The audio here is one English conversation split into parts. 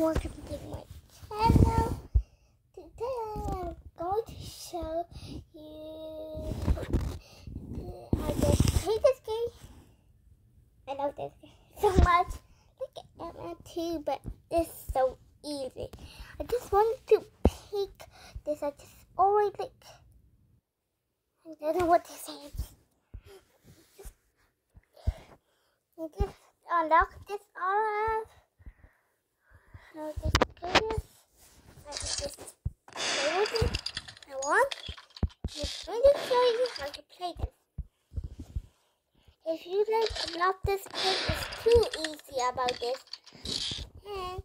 welcome to my channel. Today I'm going to show you how to play this game. I love this game so much. Look at 2, but it's so easy. I just wanted to pick this. I just always like, I don't know what to say. Just, just unlock this all up. Do this. I just play with it. I want. Just going to show you how to play this. If you like love this game, it's too easy about this. And,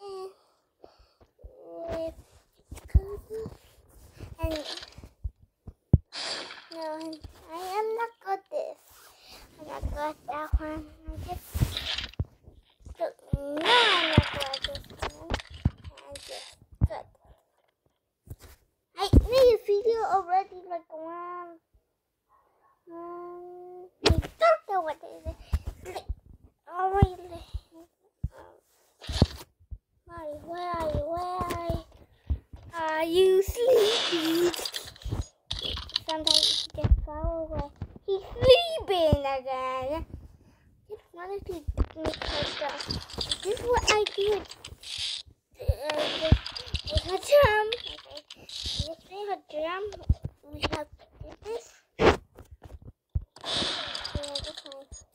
and with and no, I am not good at this. I'm not good at that one. I just look. No, I'm not this just good. I made a video already, like one. Um, I don't know what it is. Like, already. Why, where are you? Where are you? Are you sleeping? Sometimes he just far away. He's sleeping again. Wanted to make myself. This is what I do. Uh, with a drum. Okay. Play a drum. We have this. Have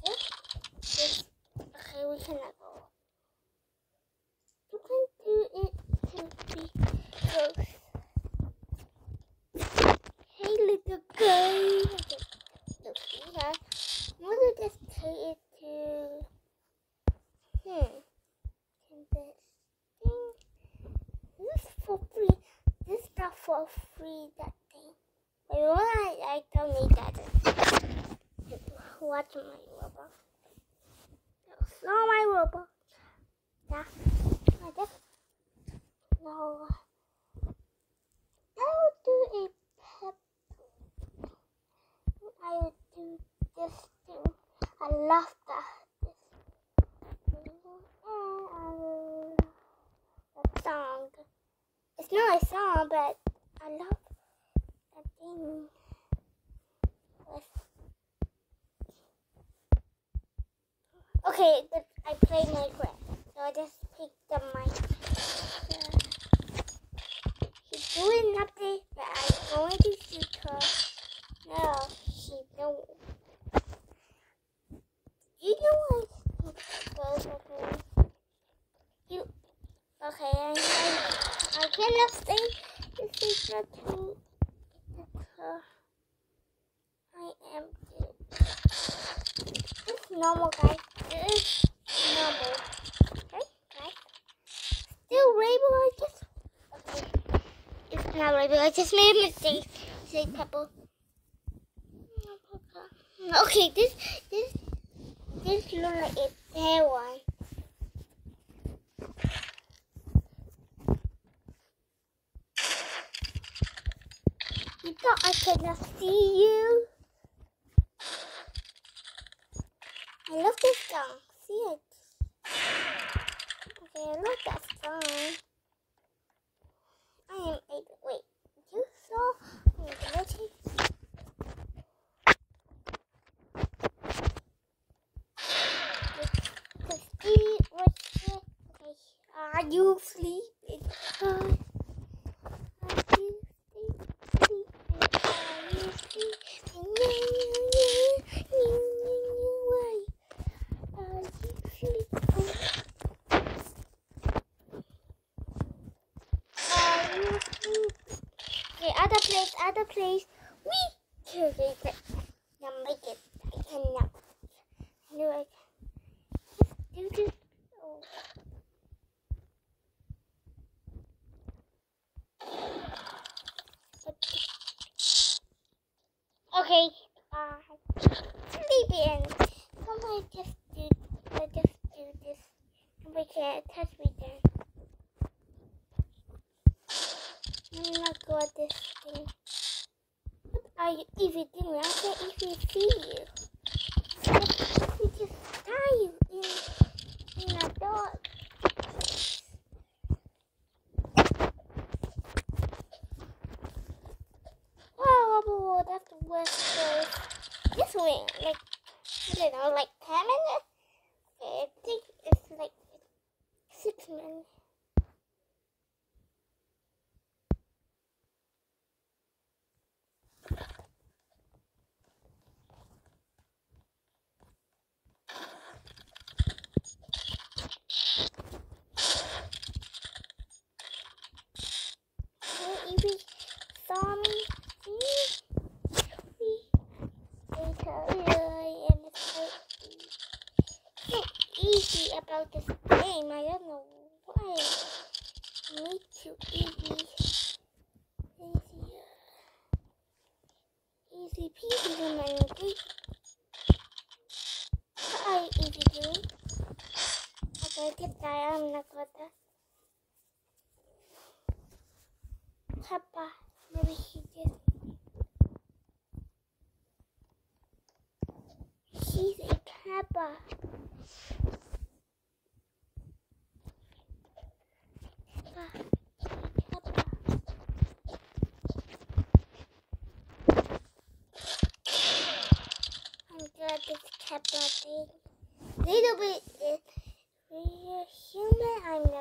this. Okay, we cannot go. You can do it to be close. Hey, little girl. Look, we have. I'm gonna just take it to. Hmm. This thing. This for free. This is not for free, that thing. But you know? I, I don't need that. Watch my robot. Not my robot. Yeah. No. I will do a pep. I will do this. I love that. Song. It's not a song, but I love that thing. Okay, I play Minecraft, so I just pick the mic. She's doing nothing, but I'm going to shoot her. No, she don't. You know what? Goes okay. You okay? I I, I cannot say this is the thing. Uh, I am good. It's normal, guys. It is normal. Okay, guys. Still rainbow. I just okay. It's not rainbow. I just made a mistake. Say pebble. Okay, this this this looks like a fair one. You thought I could not see you? I love this song. See it? Okay, I love that song. I am a wait. You saw me glitching? The speed was it? Okay. Are you sleeping? Are you sleeping? Are you sleeping? Why? Are you sleeping? Are you sleeping? Okay, other place. We okay, like this. a little bit. Uh, if you're human, I'm not.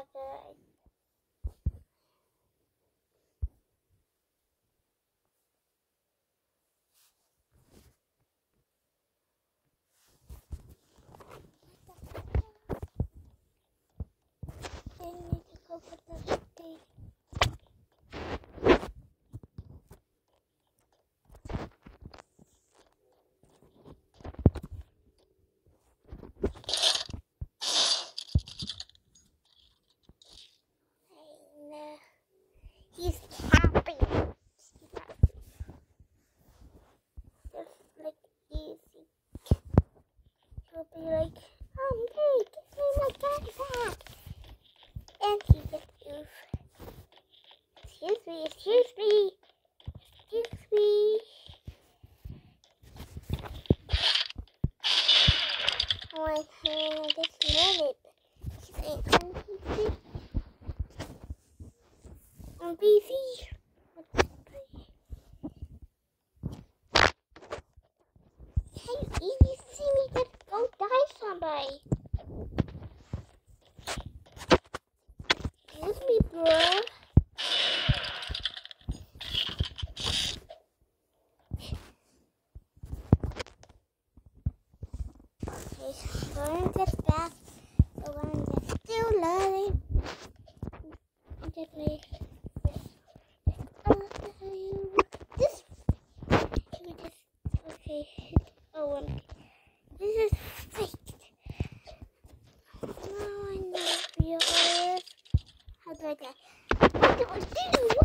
like that.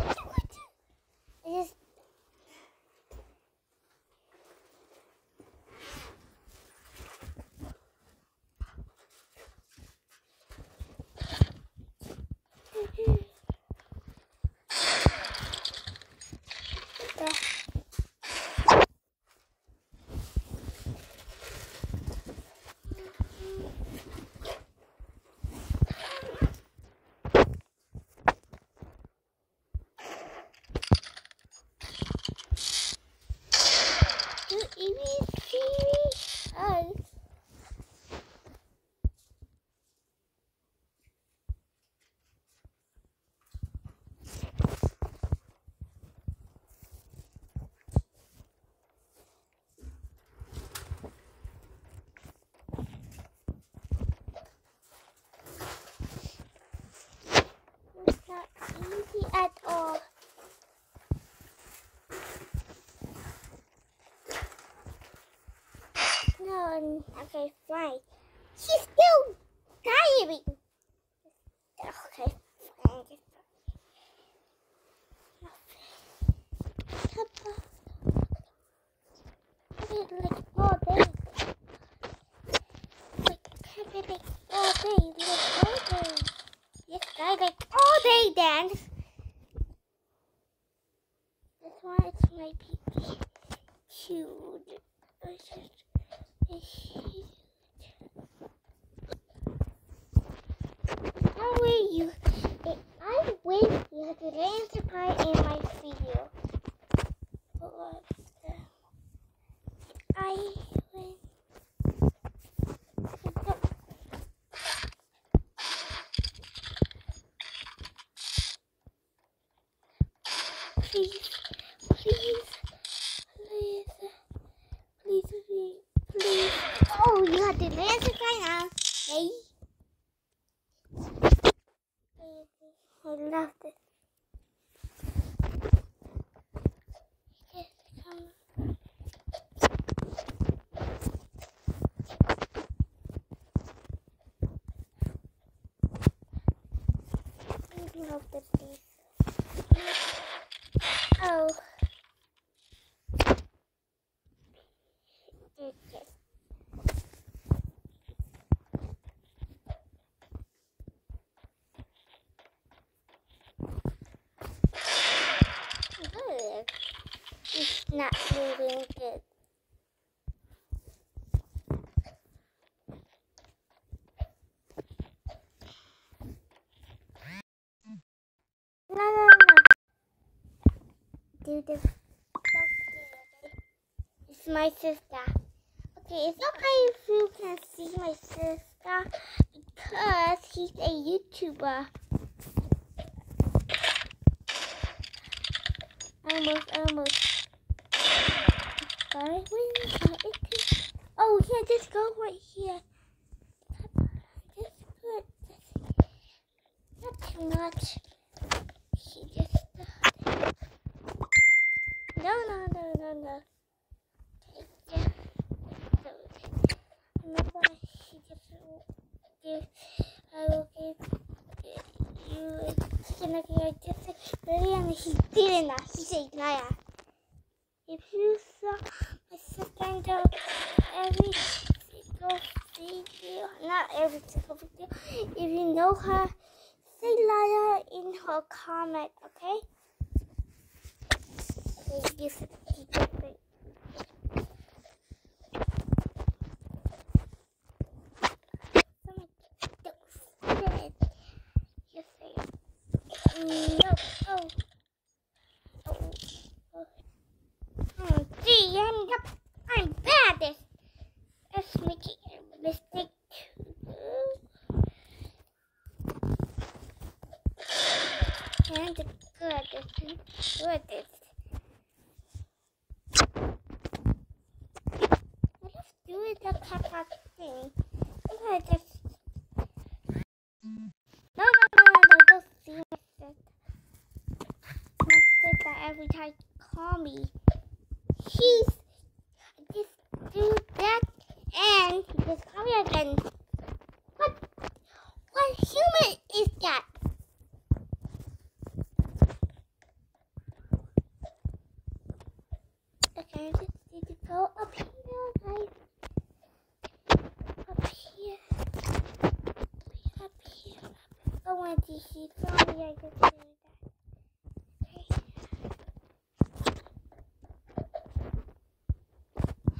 and not moving good. No, no, no. Do this. It's my sister. Okay, it's okay if you can see my sister because she's a YouTuber. Almost, almost. Oh, yeah, just go right here. Just put. Not too much. Just. No, no, no, no, no. I will give you just and liar. If you saw my sister every single video, if you know her, say liar in her comment, okay? Okay, you said he did great. Someone don't say it. You say it. No. Oh. Oh. Oh. Oh, gee, I'm, yep, I'm bad. This, this making a mistake. And good. This good. This. Let's do it the pepper thing. Okay, just. No, no, no, no, no, don't see my sister. My sister every time call me. She's just do that and he just call me again. What what human is that? Okay, I just need to go up here, guys. Up here. Up here. I want to see.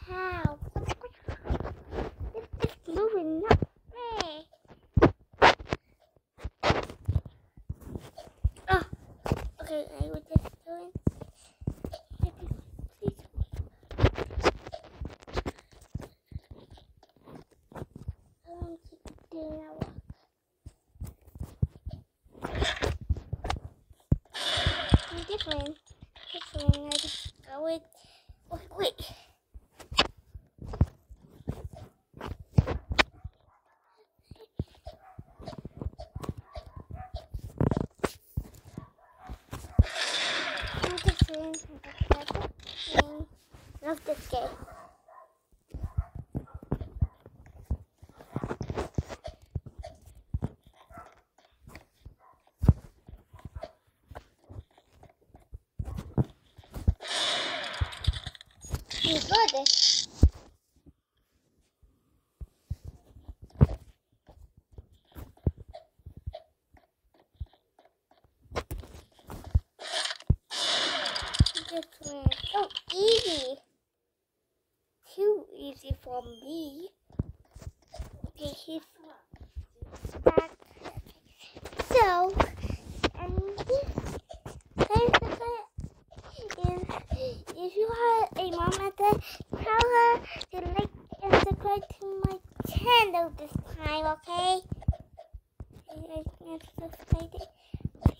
How? This is moving, me. Oh, okay, I was just doing. Maybe, please. I want to do that one. Different. Different. I just go with. Wait, wait. Love this game. You got this. This one so easy. Too easy for me. Okay, he's back. So, and this basically is if you have a mom and dad, tell her to like and to my channel this time, okay?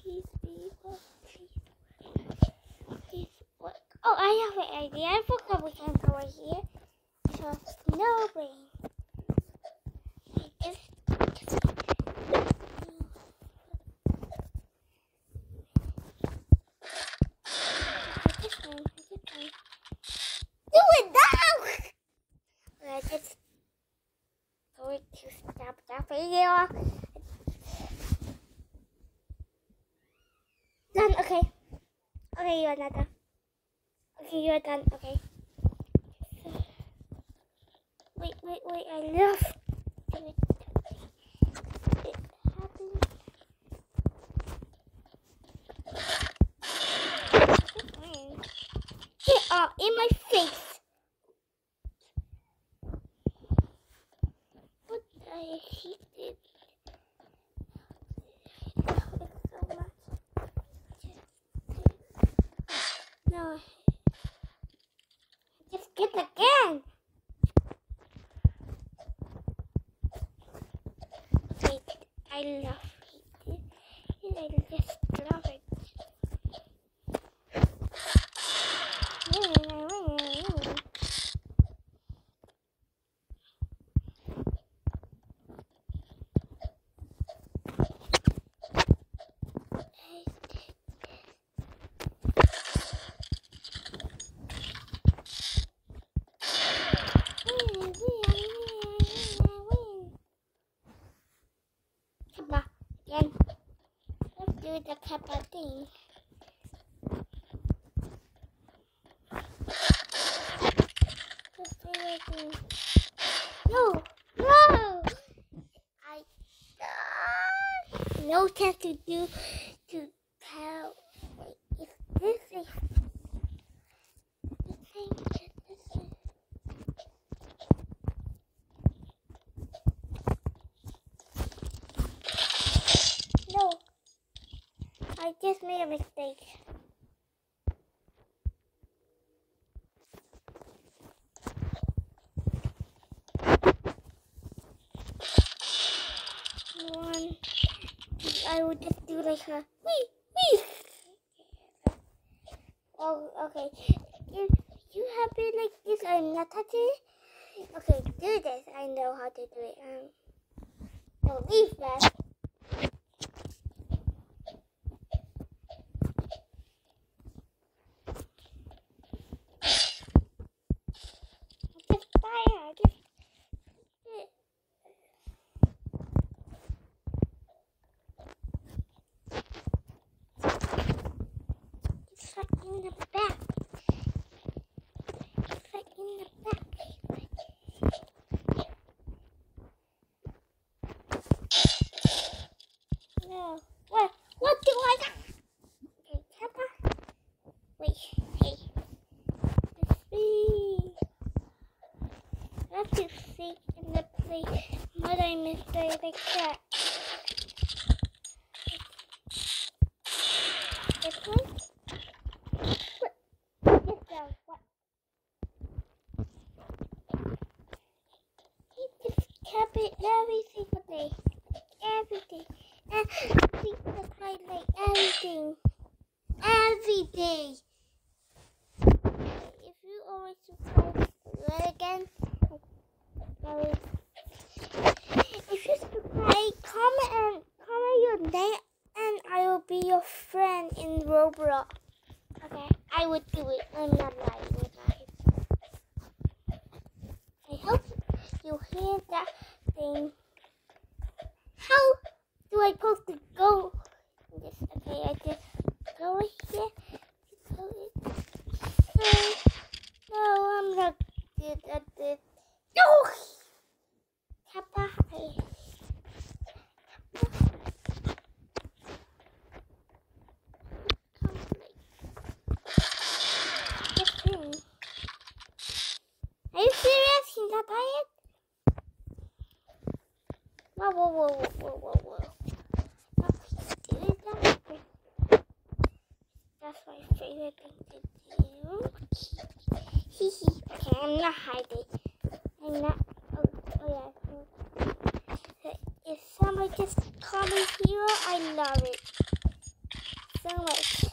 Please be please. Please work. Oh, I have an idea. I forgot we can go right here. So, no brain. Okay, you're not done. Okay, you're done. Okay. Wait, wait, wait. I love doing it. happens. Get out in my face. What I hate it. It's so much. No. Just get again. Wait, I love it. I just love it. Kappa, again. Let's do the Kappa thing. Let's do the thing. No, no! I died. No chance to do to tell. Wait, if this is the thing, if this is. No, I just made a mistake. One, I would just do like a wee wee. Oh, okay. If you have it like this, I'm not touching it. Okay, do this. I know how to do it. Um, no, leave that. Just fire. Just. It's like in the back. It's like in the back. No. What? What do I got? Okay, Kappa. Wait. Hey. Let's see. I have to see in the place. What I missed it like that. This one? What? This down. What? He just kept it every single day. Everything. And he just highlight everything. Every day. If you always subscribe, do it again. I will- If you subscribe, comment and comment your name, and I will be your friend in Roblox. Okay, I would do it. I'm not lying, guys. I hope you hear that thing. How do I supposed to go? This okay, I just go here. So, no, I'm not good at this. No! Kappa, I. This thing. Are you serious? He's not tired? Whoa, whoa, whoa, whoa, whoa, whoa, whoa. That's my favorite thing to do. Hee. Okay, I'm not hiding. I'm not. Oh, oh yeah. If somebody just call me hero, I love it so much.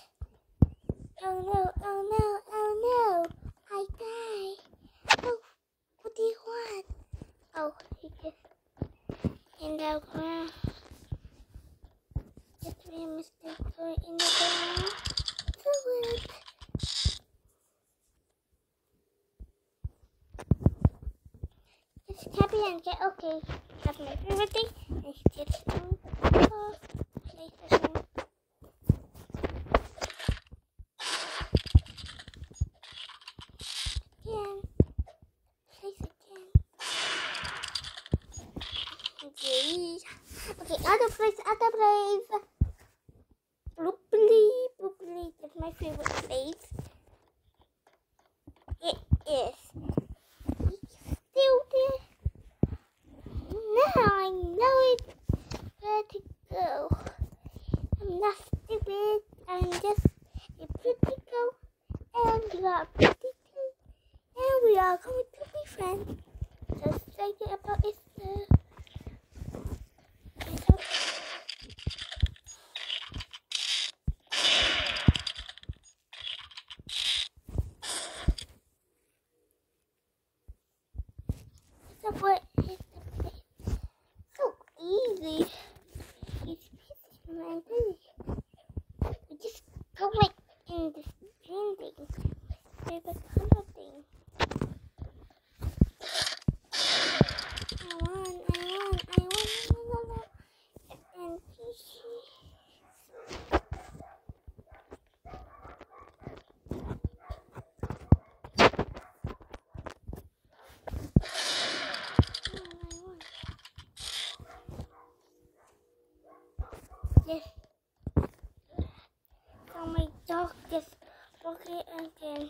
Oh no! Oh no! Oh no! I die. What do you want? Oh, he just in the ground. Just made a mistake in the ground. So weird. Just happy and get okay. That's my favorite thing. And just Bye. this. So my dog just broke it again.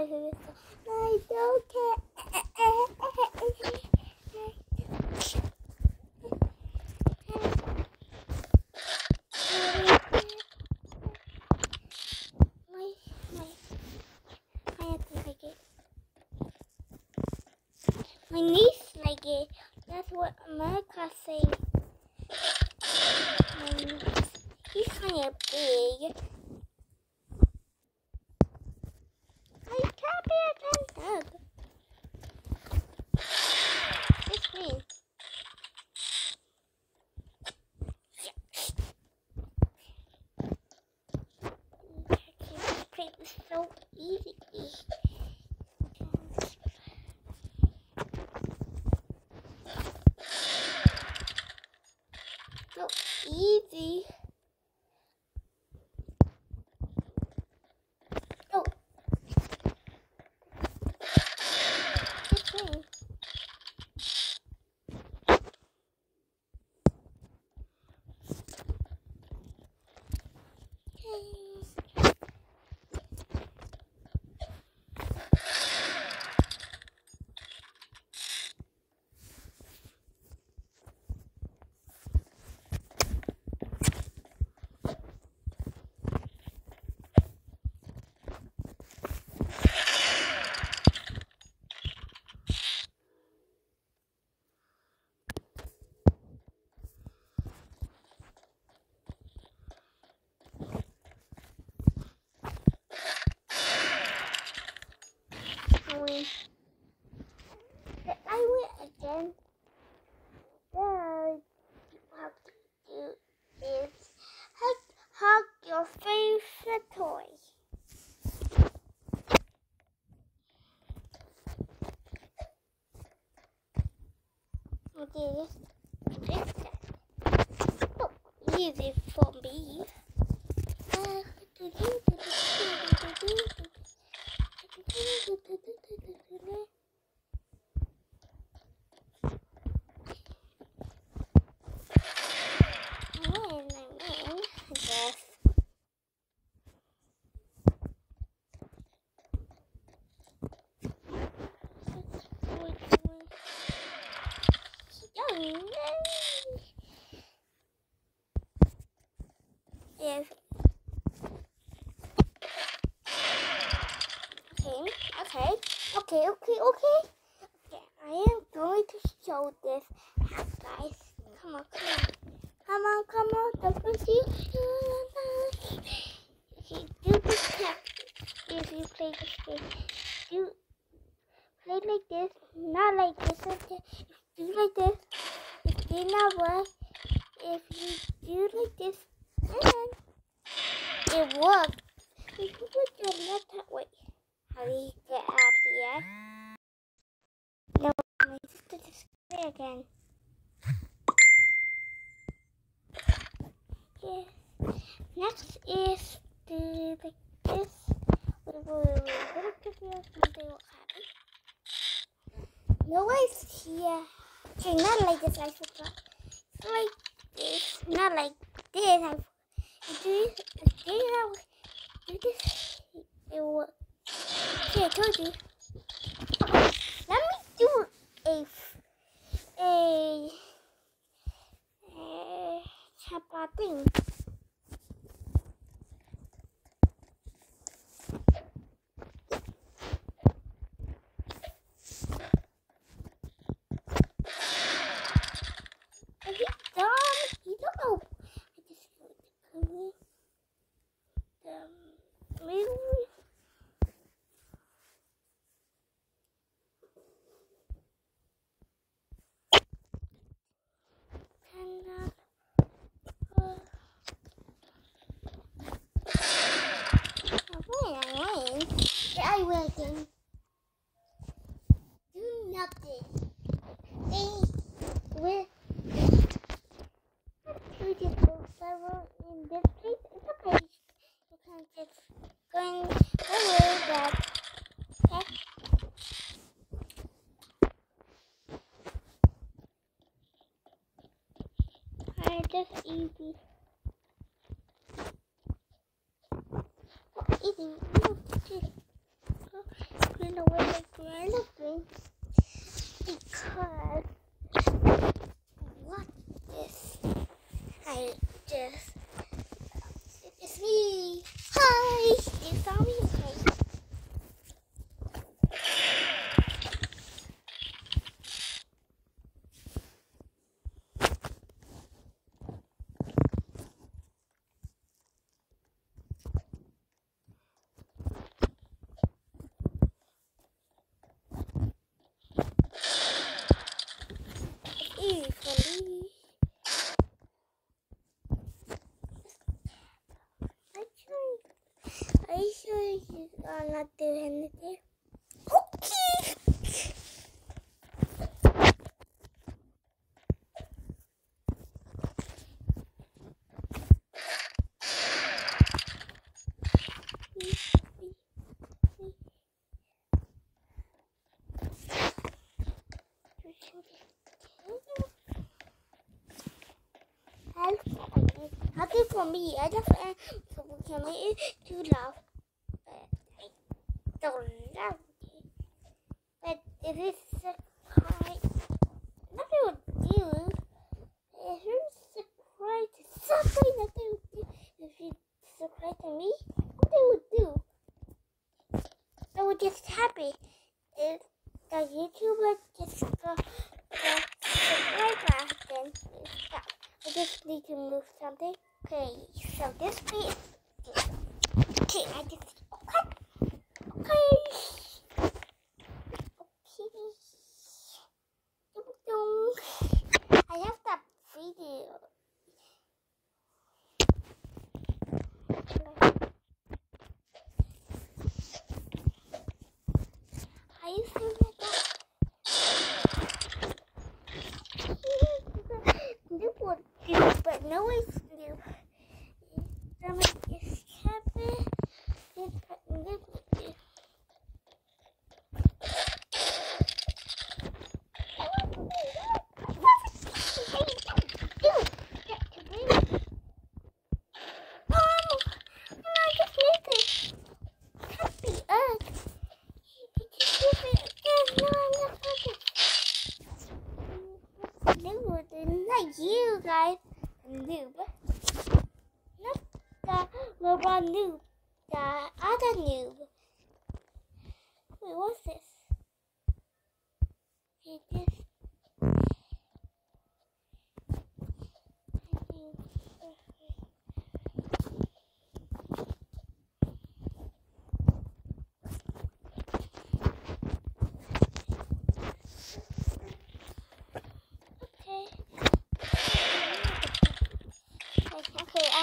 I hear it. I don't care. My niece like it. That's what America says. Um, he's kind of big. easy. I win again? Then you have to do is hug, hug your favorite toy. Okay, this oh, easy for me. Uh, show this hat, guys. Come on, come on. Come on, come on. Don't push you. Okay, do this cat. If you play this game, do play like this, not like this. Okay, do like this. If do not work, if you do like this, and it works. You can put your laptop. Wait, how do you get out here? No, my sister just play again. Okay. Next is do like this. Wait, wait, wait, wait. What if this is something will happen? No one's here. Okay, not like this. I forgot. Like this. Not like this. I. Do this. Do this. Do this. It will. Okay, I told you. Let me do a a a chapa thing. Are you dumb? You don't know. I just feel like the the maybe. Kind of. Uh, wait, wait. I will do. Do nothing. They will. We just go several in this place. It's okay. You can just go in the way that. Okay. Alright, just easy. Easy. No, just go away the green of green. Because what is I just it's me. Hi, it's Tommy. Okay. Easy for me. I sure, are you sure you are not doing anything? Okay. For me. I just uh, so can we too loud. But I don't love it. But if it's subscribe, nothing would do. If you subscribe to something, nothing would do. If you subscribe to me, nothing would do. I would just happy if the YouTuber just go the subscriber then stop. I just need to move something. Okay, so this is okay. I just okay, okay, okay. I have that video. noob. Not the robot noob, the other noob. Wait, what's this? Okay, this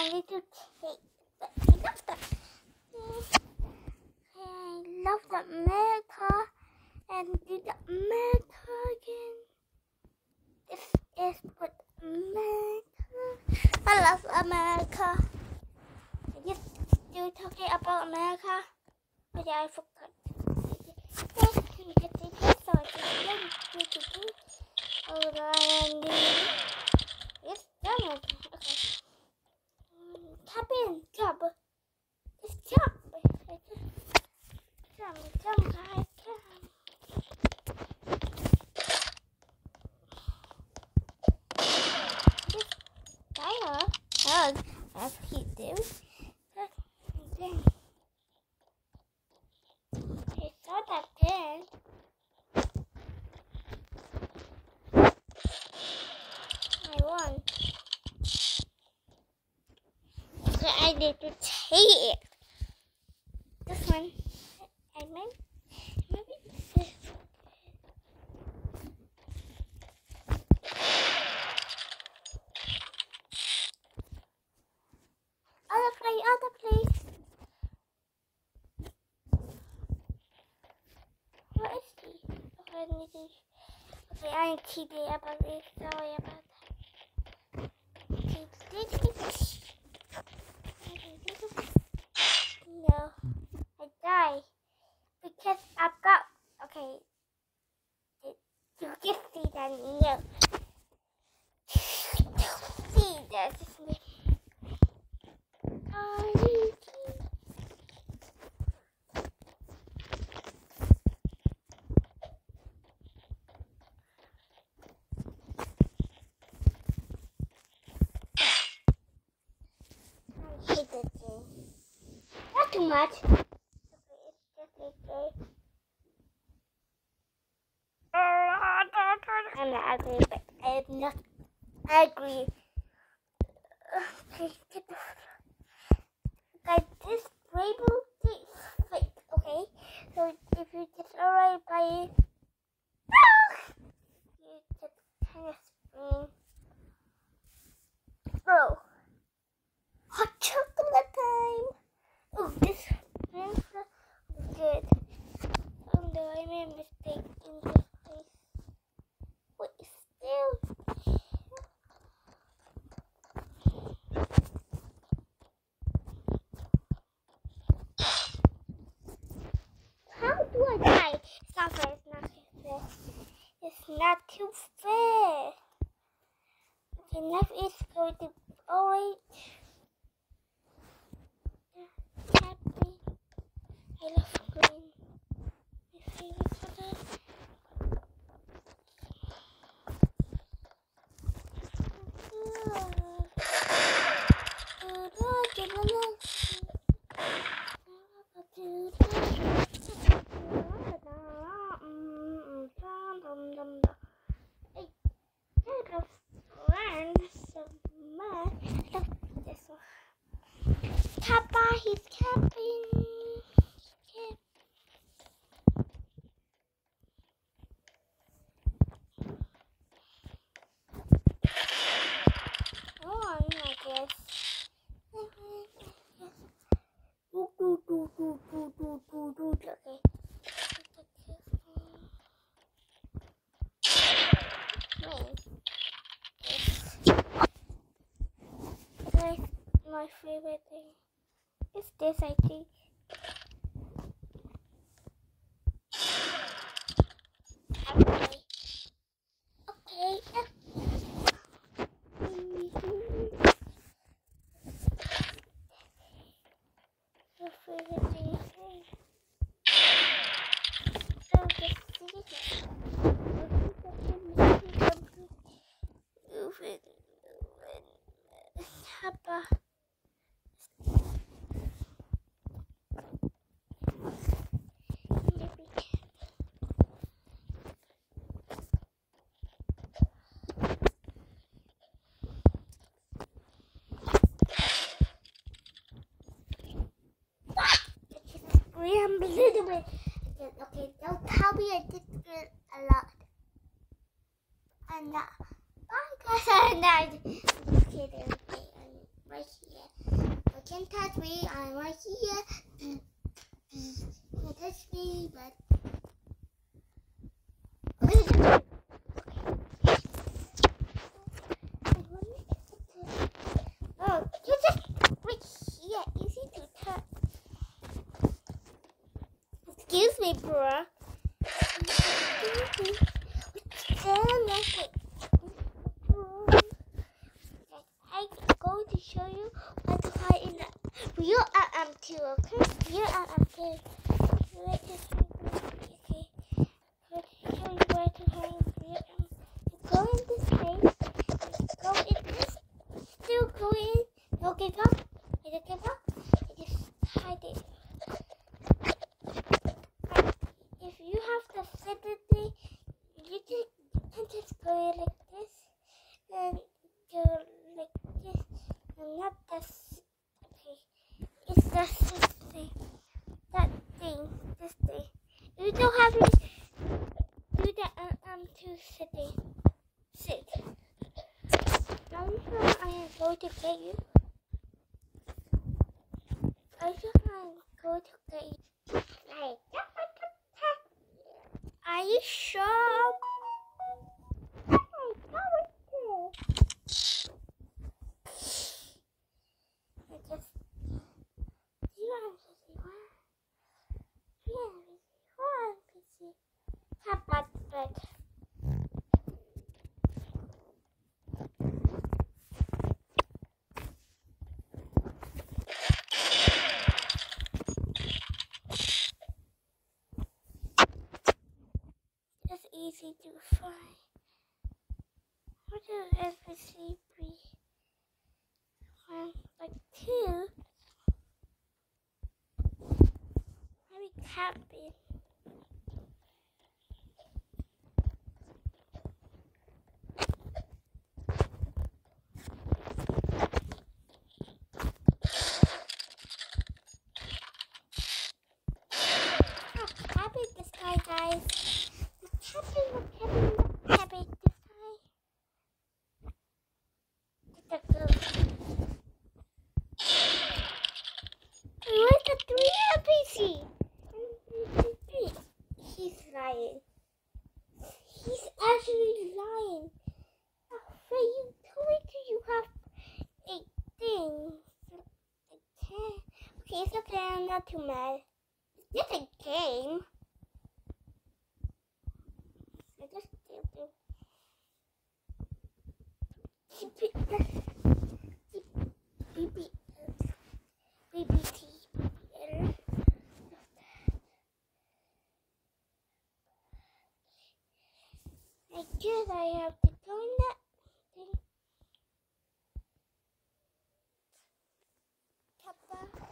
I to take. I love that. I love the America and do the America again. This is what America. I love America. Just you talking about America? Oh yeah, I forgot. I do do. Oh, and done. Tap in, jump. Just jump. Jump, jump, guys. Then. He saw that then. I won. Okay, I to take. This one. I mean, maybe this. Other play, other place. What is he? Okay, I need to. Okay, I am cheating about this. Sorry about that. Okay, this is. No, I die because I've got. Okay, you just see that. No, see that. I hate this game. Much. I'm not ugly, but I'm not. Okay, get the guys. This rainbow is fake. Okay, so if you just alright by it, you just kind of spring. Bro, hot chocolate time. Oh, this is good. Oh no, I made a mistake in this place. Wait, still. How do I die? It's not fair. It's not fair. It's not too fair. Next is going to orange. Happy. I love green. My favorite color. Kappa, he's camping. Okay. Oh, I guess. Do, do, do, do, do, do, do, do. Okay. Guys, my favorite thing is this, I think. Okay. Okay. Your favorite thing. So the Papa. Have a little bit. Okay, don't tell me I did it a lot. And uh, guys, and I okay, there, okay, I'm right here. You can touch me, I'm right here. You can touch me, but. Oh, you just right here, easy to touch. Excuse me, bruh. Excuse me. Stand up. I'm going to show you what to hide in the real MM2, okay? Real MM2. Wait, just okay. I'm going to show you where to hide in real MM. You go in this place. You go in this. Still go in. Don't give up. You don't give up. You just hide it. If you have the sympathy, you just can just go in like this and go like this and not this. Okay, it's just this thing, that thing, this thing. You don't have to do that um, um to sitting, sit. Now you know I am going to get you. I just am going to get you. Are you sure? I'm going to. I just. You are busy. What? You are busy. Who are busy? How about bed? Easy to find. What does NPC be? One, like two. Maybe cabin. Oh, cabin this guy, guys. The cabin, the cabin, the cabin this guy. It's a good. Where's the three NPC? He's lying. He's actually lying. Oh, Faye, you told me that you have eight things. Like ten. It's okay. I'm not too mad. It's just a game. I just did I guess I have to go in that thing. Papa.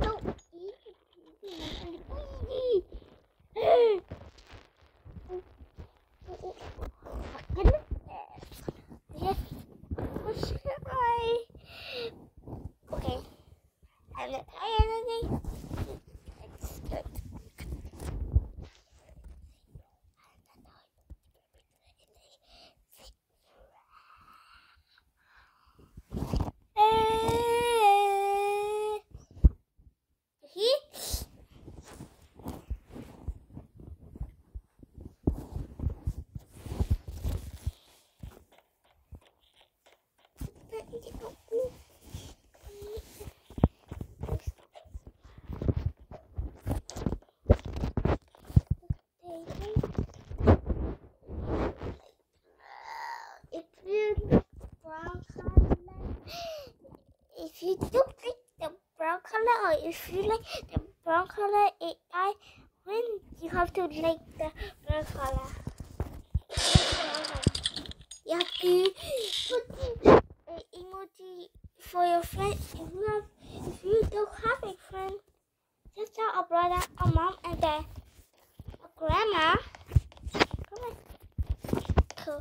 No. Yes. What should I? Okay. I'm not tired anything. It's good. Eh. He? If you look brown color, if you don't like the brown color, or if you like the brown color AI, when you have to like the brown color. You have to put an emoji for your friend. If you have, if you don't have a friend, just tell a brother, a mom, and a, a grandma. Come on. Cool.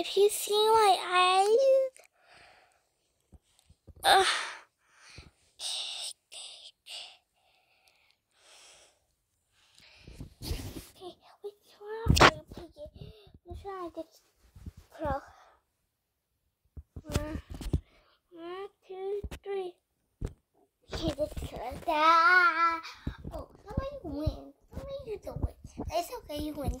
If you see my eyes. Ugh. You I did crow? One, one, two, three. Okay, this is that. Oh, somebody wins. Somebody is the win. It's okay, you win.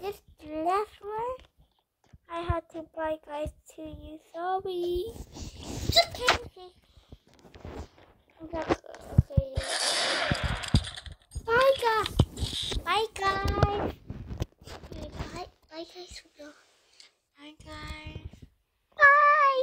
this last one, I had to buy guys to you. Sorry. Okay. Bye guys. Bye guys. Bye. Bye guys. Bye guys. Bye.